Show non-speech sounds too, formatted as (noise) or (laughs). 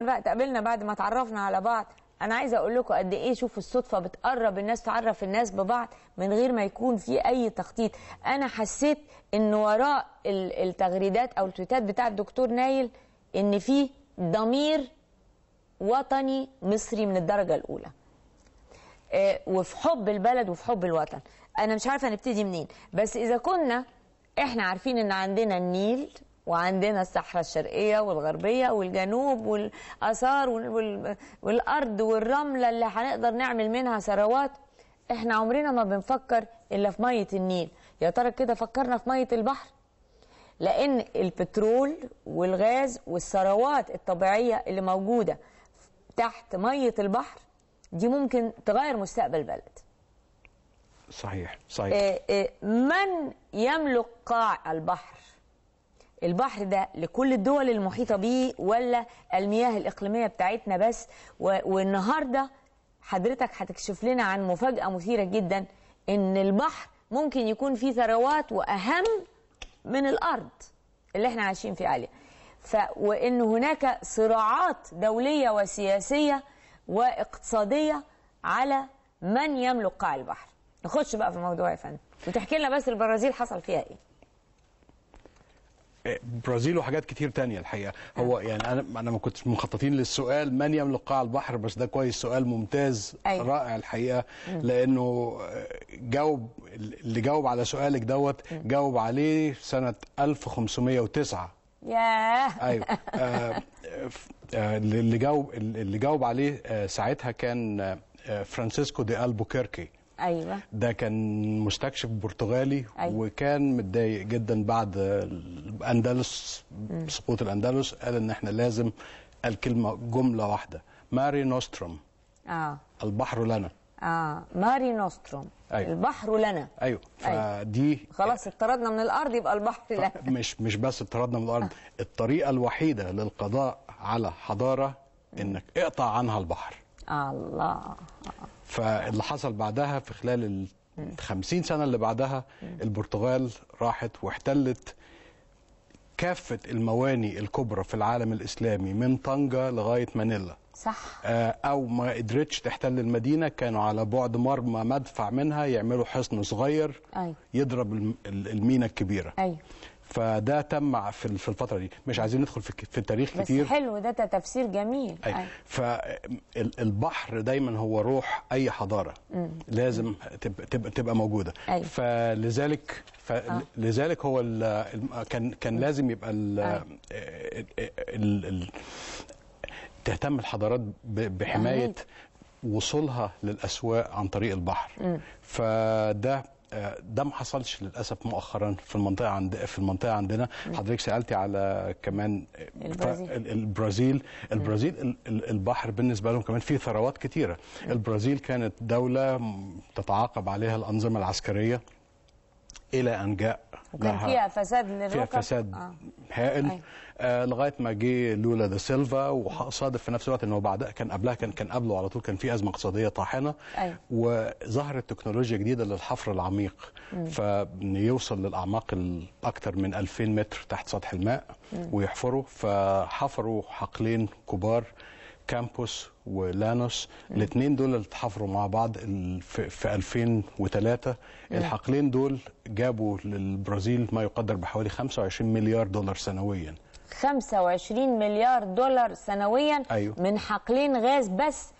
بقى تقابلنا بعد ما اتعرفنا على بعض. أنا عايزه أقول لكم قد إيه شوف الصدفه بتقرب الناس تعرف الناس ببعض من غير ما يكون في اي تخطيط. أنا حسيت ان وراء ال- التغريدات أو التويتات بتاع الدكتور نايل ان في ضمير وطني مصري من الدرجه الاولى. آه، وفي حب البلد وفي حب الوطن. أنا مش عارفه نبتدي منين. بس اذا كنا إحنا عارفين ان عندنا النيل وعندنا الصحراء الشرقية والغربية والجنوب والآثار وال- وال- والأرض والرملة اللي هنقدر نعمل منها ثروات. إحنا عمرنا ما بنفكر إلا في مية النيل. يا ترى كده فكرنا في مية البحر؟ لأن البترول والغاز والثروات الطبيعية اللي موجودة تحت مية البحر دي ممكن تغير مستقبل البلد. صحيح صحيح. آه، آه، من يملك قاع البحر؟ البحر ده لكل الدول المحيطة به ولا المياه الإقليمية بتاعتنا بس؟ والنهاردة حضرتك هتكشف لنا عن مفاجأة مثيرة جدا إن البحر ممكن يكون فيه ثروات وأهم من الأرض اللي إحنا عايشين فيه عليها. ف وإن هناك صراعات دولية وسياسية واقتصادية على من يملك قاع البحر. نخش بقى في الموضوع يا فندم. وتحكي لنا بس البرازيل حصل فيها إيه؟ برازيل وحاجات كتير تانية الحقيقة. هو يعني أنا أنا ما كنتش مخططين للسؤال من يملك قاع البحر؟ بس ده كويس سؤال ممتاز أيوة. رائع الحقيقة. لأنه جاوب اللي جاوب على سؤالك دوت جاوب عليه سنة 1509 ياه. أيوه. (laughs) آه، آه، اللي جاوب اللي جاوب عليه آه، ساعتها كان آه، فرانسيسكو دي ألبوكيركي. أيوه. ده كان مستكشف برتغالي أيوة. وكان متضايق جدا بعد الاندلس سقوط الأندلس قال إن إحنا لازم الكلمة جملة واحدة. Mare Nostrum. آه. البحر لنا. آه. Mare Nostrum. أيوة. البحر لنا. أيوه. أيوة. فدي خلاص اطردنا من الأرض يبقى البحر لنا. مش مش بس اطردنا من الأرض. الطريقة الوحيدة للقضاء على حضارة إنك اقطع عنها البحر. الله. فاللي حصل بعدها في خلال ال 50 سنة اللي بعدها البرتغال راحت واحتلت كافة المواني الكبرى في العالم الإسلامي من طنجة لغاية مانيلا. صح. آه، أو ما قدرتش تحتل المدينة كانوا على بعد مرمى مدفع منها يعملوا حصن صغير أيوة. يضرب الم- ال- المينا الكبيرة. أيوه فده تم في ال- في الفترة دي. مش عايزين ندخل في في التاريخ بس كتير. حلو ده تفسير جميل. أي. فالبحر دايما هو روح أي حضارة. لازم تبقى تبقى, تبقى موجودة. أي. فلذلك فلذلك هو ال- الم- كان كان لازم يبقى ال أي. ال ال تهتم الحضارات بحماية. وصولها للأسواق عن طريق البحر. فده آه، ده ما حصلش للأسف مؤخرا في المنطقة عند في المنطقة عندنا. حضرتك سألتي على كمان البرازيل. البرازيل. البرازيل ال- ال- البحر بالنسبة لهم كمان فيه ثروات كتيرة. البرازيل كانت دولة تتعاقب عليها الأنظمة العسكرية إلى أن جاء وكان فيها فساد للركب فيها فساد آه. هائل. أيوة. آه لغاية ما جه لولا دا سيلفا وصادف في نفس الوقت إنه بعدها كان قبلها كان كان قبله على طول كان في أزمة اقتصادية طاحنة. أيوة. وظهرت تكنولوجيا جديدة للحفر العميق. فيوصل للأعماق الأكثر من 2000 متر تحت سطح الماء ويحفروا. فحفروا حقلين كبار كامبوس ولانوس الاثنين دول اللي اتحفروا مع بعض في في 2003 الحقلين دول جابوا للبرازيل ما يقدر بحوالي 25 مليار دولار سنويا. 25 مليار دولار سنويا أيوة. من حقلين غاز بس